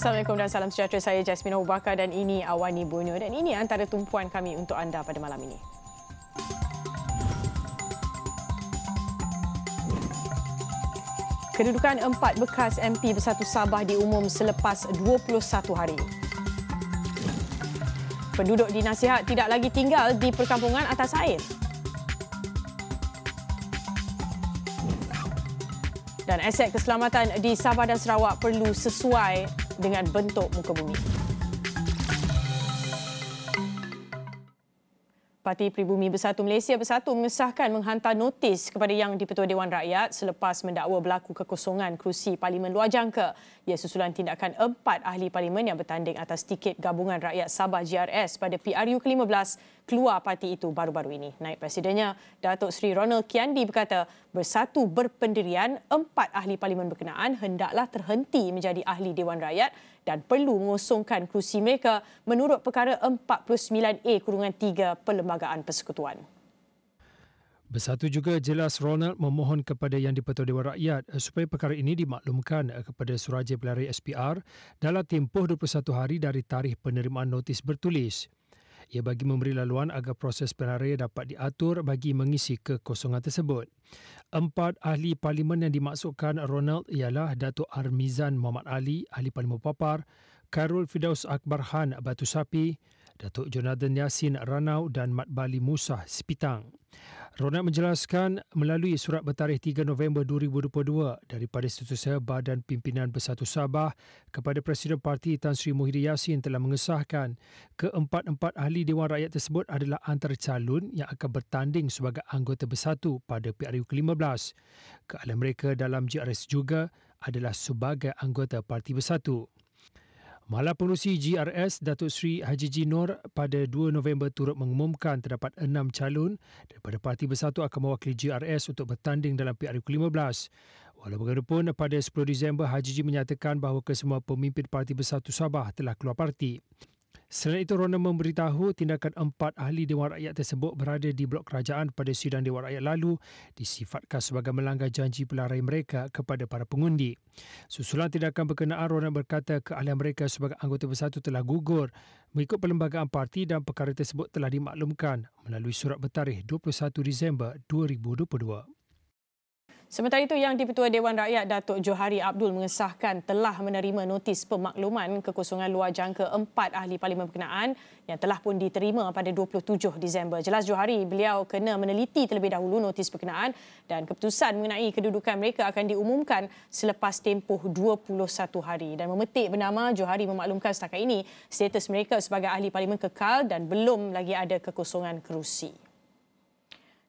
Assalamualaikum dan salam sejahtera. Saya Jasmine Abu Bakar dan ini Awani Bunyo dan ini antara tumpuan kami untuk anda pada malam ini. Kedudukan empat bekas MP Bersatu Sabah diumum selepas 21 hari. Penduduk dinasihat tidak lagi tinggal di perkampungan atas air. dan aset keselamatan di Sabah dan Sarawak perlu sesuai dengan bentuk muka bumi. Parti Pribumi Bersatu Malaysia Bersatu mengesahkan menghantar notis kepada Yang di-Pertua Dewan Rakyat selepas mendakwa berlaku kekosongan kerusi Parlimen luar jangka. Ia susulan tindakan empat ahli Parlimen yang bertanding atas tiket Gabungan Rakyat Sabah GRS pada PRU ke-15 keluar parti itu baru-baru ini. Naib Presidennya, Datuk Seri Ronald Kiandi berkata, bersatu berpendirian, empat ahli parlimen berkenaan hendaklah terhenti menjadi ahli Dewan Rakyat dan perlu mengosongkan kerusi mereka menurut perkara 49A kurungan 3 Perlembagaan Persekutuan. Bersatu juga jelas Ronald memohon kepada Yang di-Pertua Dewan Rakyat supaya perkara ini dimaklumkan kepada Suraja Pelari SPR dalam tempoh 21 hari dari tarikh penerimaan notis bertulis. Ia bagi memberi laluan agar proses penaraya dapat diatur bagi mengisi kekosongan tersebut. Empat ahli parlimen yang dimaksudkan Ronald ialah Datuk Armizan Muhammad Ali, Ahli Parlimen Papar, Karul Fidaus Akbar Han Batu Sapi, Datuk Jonathan Yasin Ranau dan Mat Bali Musa Sepitang. Ronald menjelaskan melalui surat bertarikh 3 November 2022 daripada Setiausaha Badan Pimpinan Bersatu Sabah kepada Presiden Parti Tan Sri Muhyiddin Yassin telah mengesahkan keempat-empat ahli Dewan Rakyat tersebut adalah antara calon yang akan bertanding sebagai anggota bersatu pada PRU ke-15. Keahlian mereka dalam GRS juga adalah sebagai anggota Parti Bersatu. Malah Pengurusi GRS Datuk Seri Haji Jinor pada 2 November turut mengumumkan terdapat enam calon daripada Parti Bersatu akan mewakili GRS untuk bertanding dalam PRU ke-15. Walau bagaimanapun, pada 10 Disember Haji Ji menyatakan bahawa kesemua pemimpin Parti Bersatu Sabah telah keluar parti. Selain itu, Rona memberitahu tindakan empat ahli Dewan Rakyat tersebut berada di blok kerajaan pada sidang Dewan Rakyat lalu disifatkan sebagai melanggar janji pelarai mereka kepada para pengundi. Susulan tindakan berkenaan, Rona berkata keahlian mereka sebagai anggota bersatu telah gugur mengikut perlembagaan parti dan perkara tersebut telah dimaklumkan melalui surat bertarikh 21 Disember 2022. Sementara itu, Yang di-Pertua Dewan Rakyat Datuk Johari Abdul mengesahkan telah menerima notis pemakluman kekosongan luar jangka empat ahli parlimen berkenaan yang telah pun diterima pada 27 Disember. Jelas Johari, beliau kena meneliti terlebih dahulu notis berkenaan dan keputusan mengenai kedudukan mereka akan diumumkan selepas tempoh 21 hari. Dan memetik bernama, Johari memaklumkan setakat ini status mereka sebagai ahli parlimen kekal dan belum lagi ada kekosongan kerusi.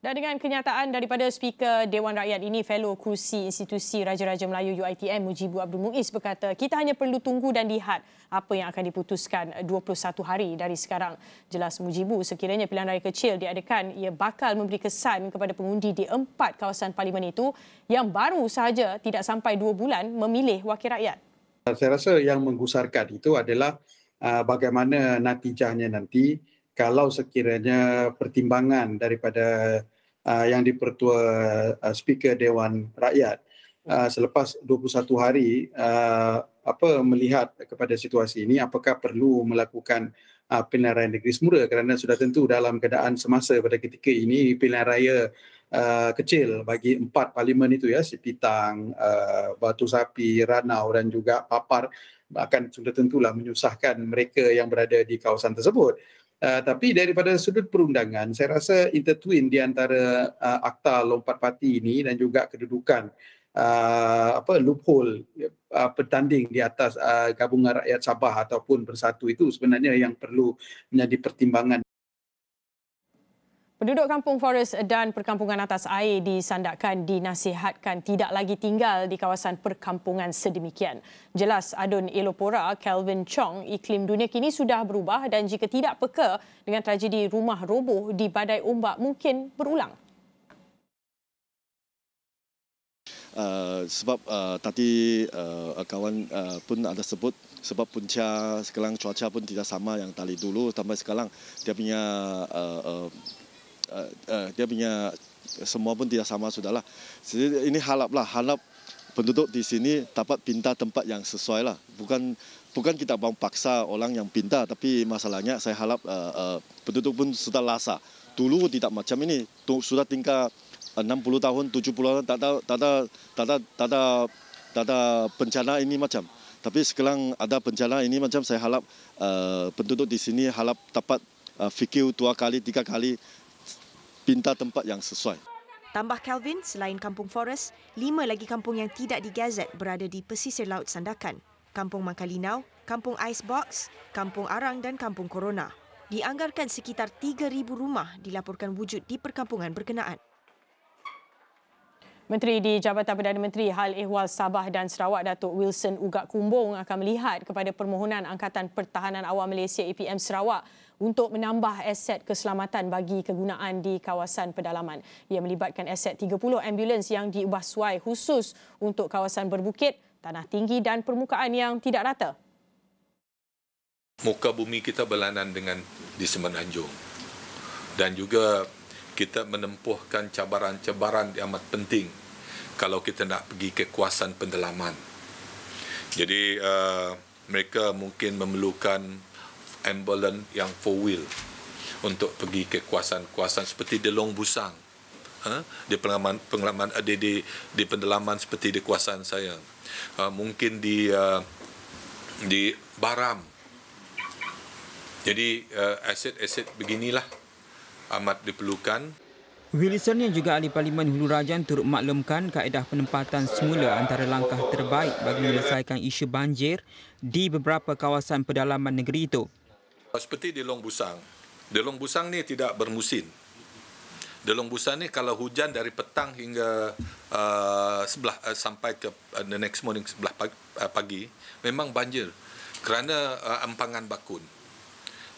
Dan dengan kenyataan daripada Speaker Dewan Rakyat ini, fellow kursi institusi Raja-Raja Melayu UITM Mujibu Abdul Muiz berkata, kita hanya perlu tunggu dan lihat apa yang akan diputuskan 21 hari dari sekarang. Jelas Mujibu, sekiranya pilihan raya kecil diadakan, ia bakal memberi kesan kepada pengundi di empat kawasan parlimen itu yang baru sahaja tidak sampai dua bulan memilih wakil rakyat. Saya rasa yang menggusarkan itu adalah uh, bagaimana natijahnya nanti kalau sekiranya pertimbangan daripada uh, yang dipertua uh, speaker dewan rakyat uh, selepas 21 hari uh, apa melihat kepada situasi ini apakah perlu melakukan uh, pilihan raya negeri semula kerana sudah tentu dalam keadaan semasa pada ketika ini pilihan raya Uh, kecil bagi empat parlimen itu ya Sipitang, uh, Batu Sapi, Ranau dan juga Papar akan sudah tentulah menyusahkan mereka yang berada di kawasan tersebut. Uh, tapi daripada sudut perundangan, saya rasa intertwin di antara uh, akta lompat parti ini dan juga kedudukan uh, apa loophole uh, pertanding di atas uh, gabungan rakyat Sabah ataupun bersatu itu sebenarnya yang perlu menjadi pertimbangan Penduduk kampung Forest dan perkampungan atas air disandakkan dinasihatkan tidak lagi tinggal di kawasan perkampungan sedemikian. Jelas adun Elopora, Kelvin Chong, iklim dunia kini sudah berubah dan jika tidak peka dengan tragedi rumah roboh di badai ombak mungkin berulang. Uh, sebab uh, tadi uh, kawan uh, pun ada sebut sebab punca sekarang cuaca pun tidak sama yang tadi dulu sampai sekarang dia punya uh, uh, uh, uh, dia punya semua pun tidak sama sudahlah. Jadi ini halap lah halap penduduk di sini dapat pinta tempat yang sesuai lah. Bukan bukan kita mau paksa orang yang pinta, tapi masalahnya saya harap uh, uh, penduduk pun sudah lasa. Dulu tidak macam ini, sudah tinggal 60 tahun, 70 tahun, tak ada, tak ada, tak ada, tak ada, tak ada bencana ini macam. Tapi sekarang ada bencana ini macam saya harap uh, penduduk di sini harap dapat uh, fikir dua kali, tiga kali pinta tempat yang sesuai. Tambah Kelvin, selain Kampung Forest, lima lagi kampung yang tidak digazet berada di pesisir Laut Sandakan. Kampung Mangkalinau, Kampung Icebox, Kampung Arang dan Kampung Corona. Dianggarkan sekitar 3,000 rumah dilaporkan wujud di perkampungan berkenaan. Menteri di Jabatan Perdana Menteri Hal Ehwal Sabah dan Sarawak Datuk Wilson Ugak Kumbung akan melihat kepada permohonan Angkatan Pertahanan Awam Malaysia APM Sarawak untuk menambah aset keselamatan bagi kegunaan di kawasan pedalaman. Ia melibatkan aset 30 ambulans yang diubah suai khusus untuk kawasan berbukit, tanah tinggi dan permukaan yang tidak rata. Muka bumi kita berlainan dengan di Semenanjung. Dan juga kita menempuhkan cabaran-cabaran yang amat penting kalau kita nak pergi ke kawasan pendalaman. Jadi uh, mereka mungkin memerlukan ambulans yang four wheel untuk pergi ke kawasan-kawasan seperti di Long Busang. Ha? Di pengalaman pengalaman ada di di pendalaman seperti di kawasan saya. Uh, mungkin di uh, di Baram. Jadi uh, aset-aset beginilah amat diperlukan. Wilson yang juga ahli Parlimen Hulu Rajan turut maklumkan kaedah penempatan semula antara langkah terbaik bagi menyelesaikan isu banjir di beberapa kawasan pedalaman negeri itu. Seperti di Long Busang. Di Long Busang ni tidak bermusim. Di Long Busang ni kalau hujan dari petang hingga uh, sebelah uh, sampai ke uh, the next morning sebelah pagi, uh, pagi memang banjir kerana uh, empangan bakun.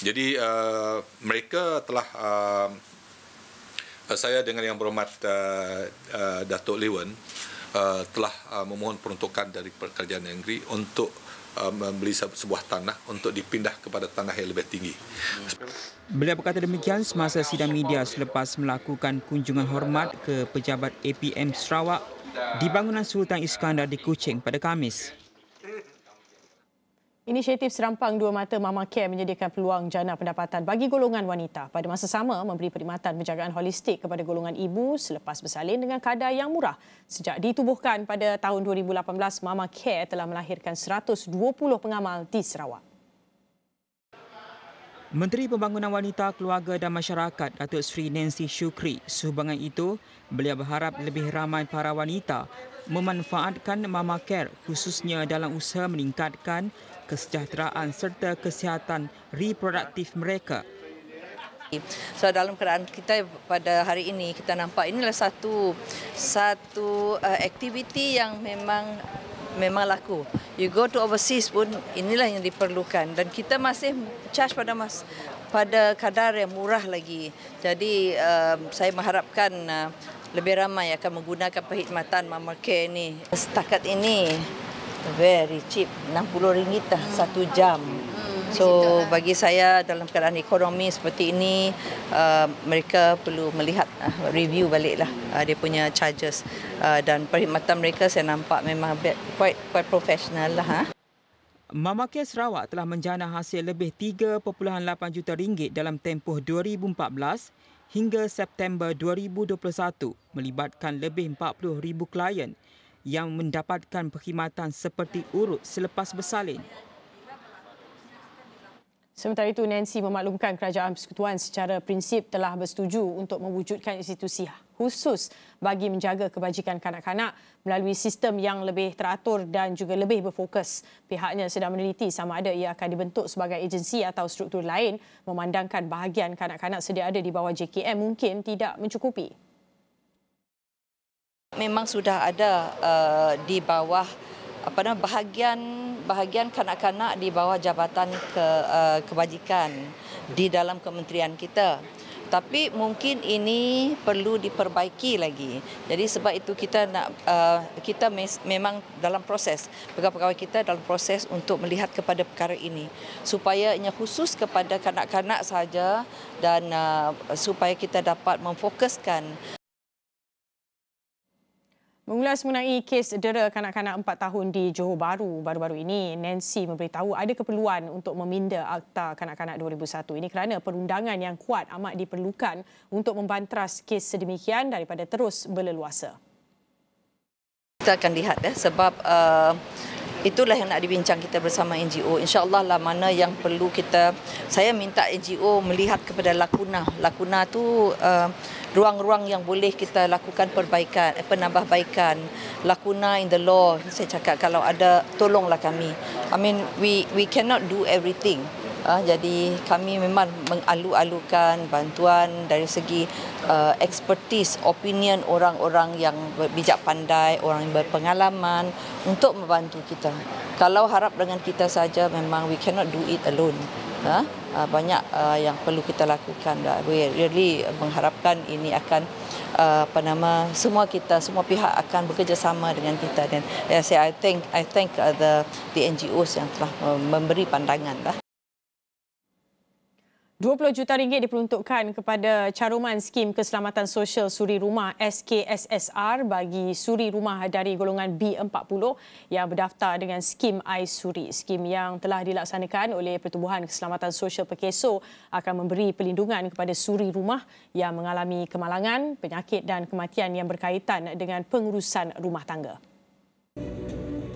Jadi uh, mereka telah uh, saya dengan yang berhormat uh, uh, Datuk Lewan uh, telah uh, memohon peruntukan dari Kerajaan Negeri untuk membeli sebuah tanah untuk dipindah kepada tanah yang lebih tinggi. Beliau berkata demikian semasa sidang media selepas melakukan kunjungan hormat ke pejabat APM Sarawak di bangunan Sultan Iskandar di Kuching pada Kamis. Inisiatif Serampang Dua Mata Mama Care menyediakan peluang jana pendapatan bagi golongan wanita. Pada masa sama, memberi perkhidmatan penjagaan holistik kepada golongan ibu selepas bersalin dengan kadar yang murah. Sejak ditubuhkan pada tahun 2018, Mama Care telah melahirkan 120 pengamal di Sarawak. Menteri Pembangunan Wanita, Keluarga dan Masyarakat Datuk Seri Nancy Shukri sehubungan itu, beliau berharap lebih ramai para wanita memanfaatkan Mama Care khususnya dalam usaha meningkatkan kesejahteraan serta kesihatan reproduktif mereka. So dalam keadaan kita pada hari ini kita nampak inilah satu satu uh, aktiviti yang memang memang laku. You go to overseas pun inilah yang diperlukan dan kita masih charge pada mas pada kadar yang murah lagi. Jadi uh, saya mengharapkan uh, lebih ramai akan menggunakan perkhidmatan Mama Care ini. Setakat ini very cheap, RM60 lah satu jam. Hmm, so bagi saya dalam keadaan ekonomi seperti ini, uh, mereka perlu melihat uh, review baliklah uh, dia punya charges uh, dan perkhidmatan mereka saya nampak memang quite quite professional lah. Ha? Mama Care Sarawak telah menjana hasil lebih 3.8 juta ringgit dalam tempoh 2014 hingga September 2021 melibatkan lebih 40,000 klien yang mendapatkan perkhidmatan seperti urut selepas bersalin. Sementara itu, Nancy memaklumkan kerajaan persekutuan secara prinsip telah bersetuju untuk mewujudkan institusi khusus bagi menjaga kebajikan kanak-kanak melalui sistem yang lebih teratur dan juga lebih berfokus. Pihaknya sedang meneliti sama ada ia akan dibentuk sebagai agensi atau struktur lain memandangkan bahagian kanak-kanak sedia ada di bawah JKM mungkin tidak mencukupi memang sudah ada uh, di bawah apa nama bahagian bahagian kanak-kanak di bawah jabatan ke uh, kebajikan di dalam kementerian kita tapi mungkin ini perlu diperbaiki lagi. Jadi sebab itu kita nak uh, kita mes, memang dalam proses pegawai-pegawai kita dalam proses untuk melihat kepada perkara ini supaya ia khusus kepada kanak-kanak saja dan uh, supaya kita dapat memfokuskan Mengulas mengenai kes dera kanak-kanak 4 tahun di Johor Bahru baru-baru ini, Nancy memberitahu ada keperluan untuk meminda Akta Kanak-Kanak 2001. Ini kerana perundangan yang kuat amat diperlukan untuk membantras kes sedemikian daripada terus berleluasa. Kita akan lihat eh, sebab uh, itulah yang nak dibincang kita bersama NGO. InsyaAllah lah mana yang perlu kita, saya minta NGO melihat kepada lakuna. Lakuna tu uh, ruang-ruang yang boleh kita lakukan perbaikan, eh, penambahbaikan, lakuna in the law. Saya cakap kalau ada tolonglah kami. I mean we we cannot do everything. Uh, jadi kami memang mengalu-alukan bantuan dari segi uh, expertise, opinion orang-orang yang bijak pandai, orang yang berpengalaman untuk membantu kita. Kalau harap dengan kita saja memang we cannot do it alone uh, banyak uh, yang perlu kita lakukan. We really mengharapkan ini akan uh, apa nama semua kita semua pihak akan bekerjasama dengan kita dan saya I think I think uh, the the NGOs yang telah memberi pandangan lah. 20 juta ringgit diperuntukkan kepada caruman skim keselamatan sosial suri rumah SKSSR bagi suri rumah dari golongan B40 yang berdaftar dengan skim iSuri. Skim yang telah dilaksanakan oleh Pertubuhan Keselamatan Sosial Pekeso akan memberi perlindungan kepada suri rumah yang mengalami kemalangan, penyakit dan kematian yang berkaitan dengan pengurusan rumah tangga.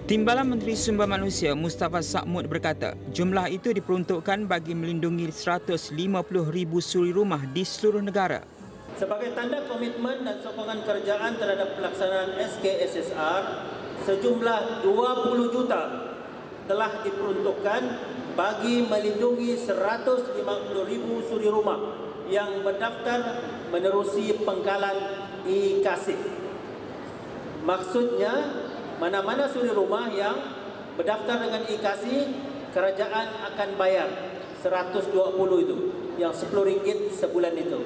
Timbalan Menteri Sumber Manusia Mustafa Sakmud berkata, jumlah itu diperuntukkan bagi melindungi 150,000 suri rumah di seluruh negara. Sebagai tanda komitmen dan sokongan kerajaan terhadap pelaksanaan SKSSR, sejumlah 20 juta telah diperuntukkan bagi melindungi 150,000 suri rumah yang berdaftar menerusi pengkalan e-kasih. Maksudnya, mana-mana suri rumah yang berdaftar dengan ikasi kerajaan akan bayar 120 itu yang 10 ringgit sebulan itu.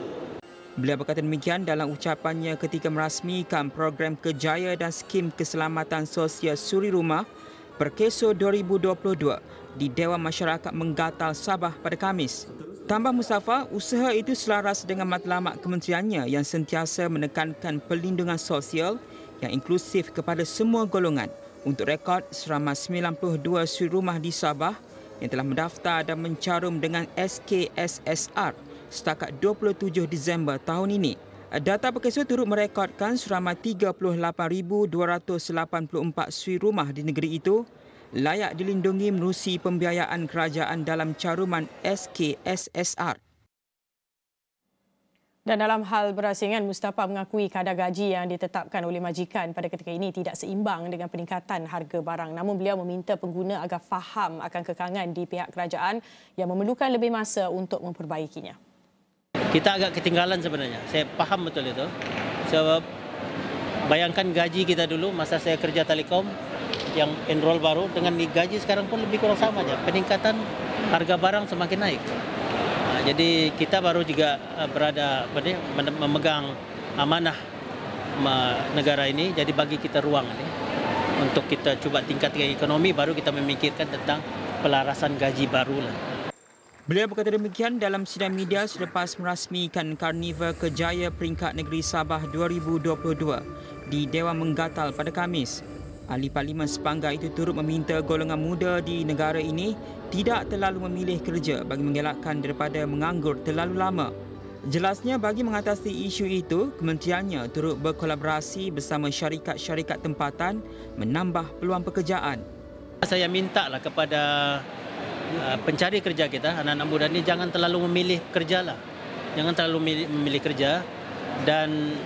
Beliau berkata demikian dalam ucapannya ketika merasmikan program kejaya dan skim keselamatan sosial suri rumah Perkeso 2022 di Dewan Masyarakat Menggatal Sabah pada Kamis. Tambah Mustafa, usaha itu selaras dengan matlamat kementeriannya yang sentiasa menekankan perlindungan sosial yang inklusif kepada semua golongan untuk rekod serama 92 suri rumah di Sabah yang telah mendaftar dan mencarum dengan SKSSR setakat 27 Disember tahun ini. Data Perkeso turut merekodkan serama 38,284 suri rumah di negeri itu layak dilindungi menerusi pembiayaan kerajaan dalam caruman SKSSR. Dan dalam hal berasingan, Mustafa mengakui kadar gaji yang ditetapkan oleh majikan pada ketika ini tidak seimbang dengan peningkatan harga barang. Namun beliau meminta pengguna agar faham akan kekangan di pihak kerajaan yang memerlukan lebih masa untuk memperbaikinya. Kita agak ketinggalan sebenarnya. Saya faham betul itu. Sebab bayangkan gaji kita dulu masa saya kerja telekom yang enroll baru dengan gaji sekarang pun lebih kurang sama. Peningkatan harga barang semakin naik jadi kita baru juga uh, berada memegang amanah negara ini jadi bagi kita ruang ini untuk kita cuba tingkatkan ekonomi baru kita memikirkan tentang pelarasan gaji baru lah. Beliau berkata demikian dalam sidang media selepas merasmikan Karnival Kejaya Peringkat Negeri Sabah 2022 di Dewan Menggatal pada Kamis. Ahli Parlimen Sepangga itu turut meminta golongan muda di negara ini tidak terlalu memilih kerja bagi mengelakkan daripada menganggur terlalu lama. Jelasnya bagi mengatasi isu itu, kementeriannya turut berkolaborasi bersama syarikat-syarikat tempatan menambah peluang pekerjaan. Saya minta lah kepada uh, pencari kerja kita, anak-anak muda ini jangan terlalu memilih kerja lah. Jangan terlalu memilih, memilih kerja dan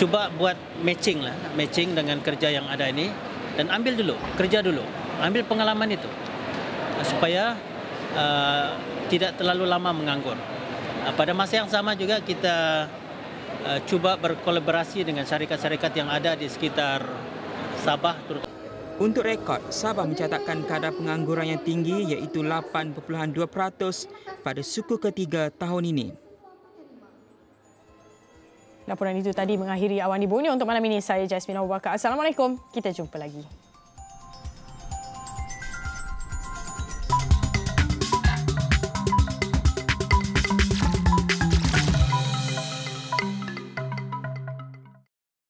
cuba buat matching lah, matching dengan kerja yang ada ini dan ambil dulu, kerja dulu, ambil pengalaman itu supaya uh, tidak terlalu lama menganggur. Uh, pada masa yang sama juga kita uh, cuba berkolaborasi dengan syarikat-syarikat yang ada di sekitar Sabah. Untuk rekod, Sabah mencatatkan kadar pengangguran yang tinggi iaitu 8.2% pada suku ketiga tahun ini. Laporan itu tadi mengakhiri awan di Borneo untuk malam ini. Saya Jasmine Abu Bakar. Assalamualaikum. Kita jumpa lagi.